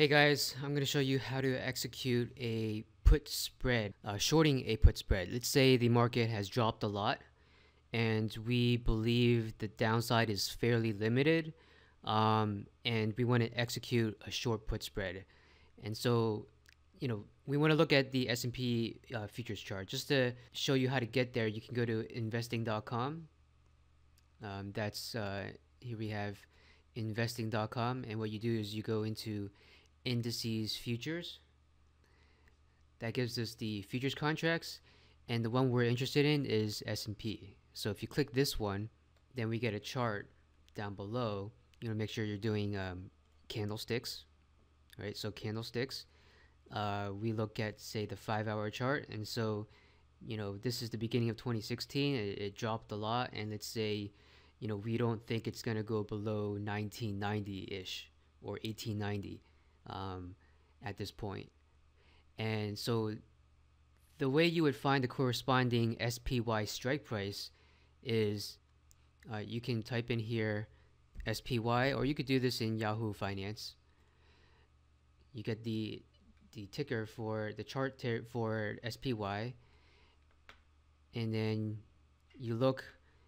Hey guys, I'm going to show you how to execute a put spread, uh, shorting a put spread. Let's say the market has dropped a lot and we believe the downside is fairly limited um, and we want to execute a short put spread. And so, you know, we want to look at the S&P uh, futures chart. Just to show you how to get there, you can go to investing.com. Um, that's, uh, here we have investing.com and what you do is you go into indices futures. That gives us the futures contracts and the one we're interested in is S&P. So if you click this one, then we get a chart down below. You know, make sure you're doing um, candlesticks, right? So candlesticks. Uh, we look at say the five-hour chart, and so you know this is the beginning of 2016. It, it dropped a lot, and let's say you know we don't think it's gonna go below 1990-ish or 1890 um, at this point. And so the way you would find the corresponding SPY strike price is uh, you can type in here SPY or you could do this in Yahoo Finance. You get the the ticker for the chart for SPY and then you look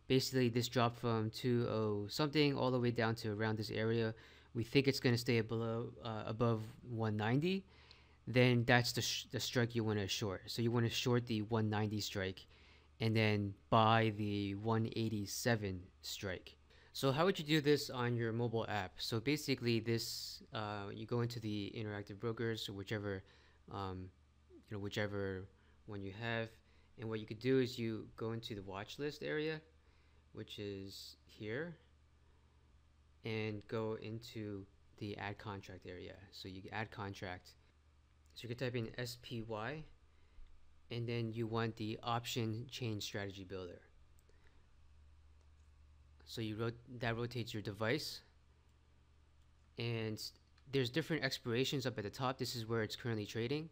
basically this dropped from 20 something all the way down to around this area we think it's going to stay below uh, above 190 then that's the, the strike you want to short. So you want to short the 190 strike and then buy the 187 strike. So how would you do this on your mobile app? So basically this uh, you go into the interactive brokers or whichever um, you know whichever one you have and what you could do is you go into the watch list area which is here and go into the add contract area. So you add contract. So you can type in SPY and then you want the option chain strategy builder. So you wrote that rotates your device and there's different expirations up at the top. This is where it's currently trading.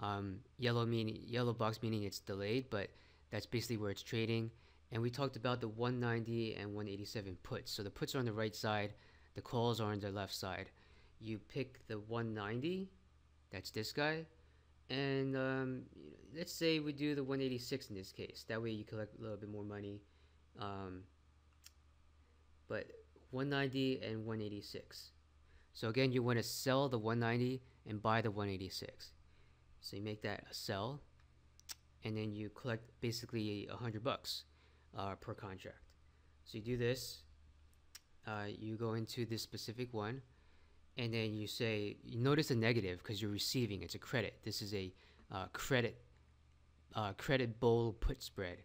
Um, yellow meaning yellow box meaning it's delayed, but that's basically where it's trading. And we talked about the 190 and 187 puts. So the puts are on the right side, the calls are on the left side. You pick the 190, that's this guy. And um, let's say we do the 186 in this case. That way you collect a little bit more money. Um, but 190 and 186. So again, you want to sell the 190 and buy the 186. So you make that a sell, and then you collect basically a hundred bucks uh, per contract. So you do this, uh, you go into this specific one, and then you say, you notice a negative because you're receiving, it's a credit. This is a uh, credit, uh, credit bull put spread.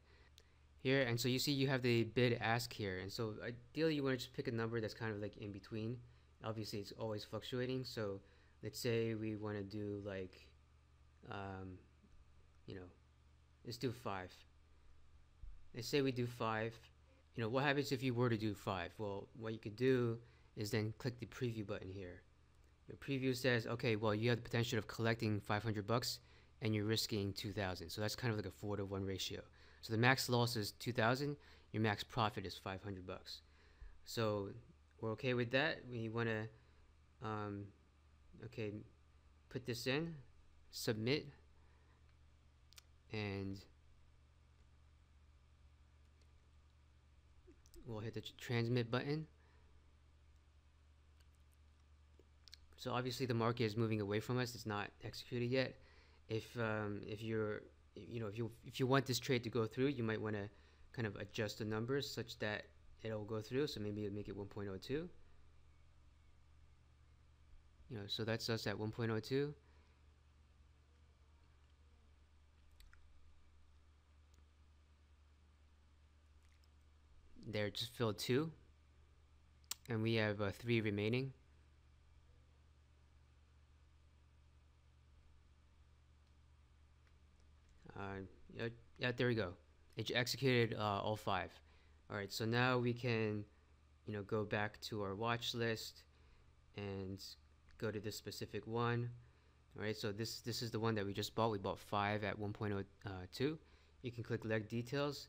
Here, and so you see you have the bid ask here, and so ideally you want to just pick a number that's kind of like in between. Obviously it's always fluctuating, so let's say we want to do like, um, you know, let's do five. Let's say we do five. You know, what happens if you were to do five? Well, what you could do is then click the preview button here. Your preview says, okay, well, you have the potential of collecting 500 bucks and you're risking 2000. So that's kind of like a four to one ratio. So the max loss is 2000, your max profit is 500 bucks. So we're okay with that. We want to, um, okay, put this in, submit, and we'll hit the transmit button. So obviously the market is moving away from us. It's not executed yet. If um, if you're you know if you if you want this trade to go through, you might want to kind of adjust the numbers such that it'll go through. So maybe make it 1.02. You know, so that's us at 1.02. there just filled two. And we have uh, three remaining. Uh, yeah, yeah there we go. It executed uh, all five. All right so now we can you know go back to our watch list and go to this specific one. All right so this this is the one that we just bought. We bought five at 1.02 uh, you can click leg details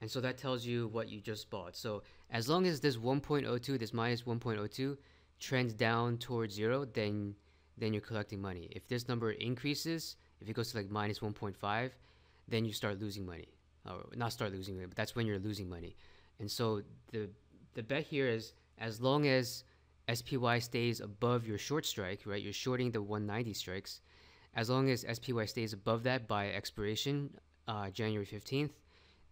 and so that tells you what you just bought. So as long as this 1.02, this minus 1.02 trends down towards zero, then then you're collecting money. If this number increases, if it goes to like minus 1.5, then you start losing money. Or not start losing money, but that's when you're losing money. And so the the bet here is as long as SPY stays above your short strike, right? You're shorting the 190 strikes. As long as SPY stays above that by expiration, uh, January 15th,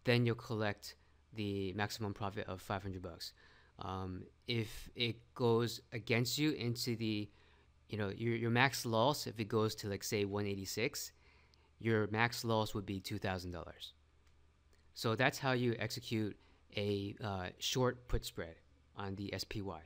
then you'll collect the maximum profit of 500 bucks. Um, if it goes against you into the, you know, your, your max loss, if it goes to like say 186, your max loss would be $2,000. So that's how you execute a uh, short put spread on the SPY.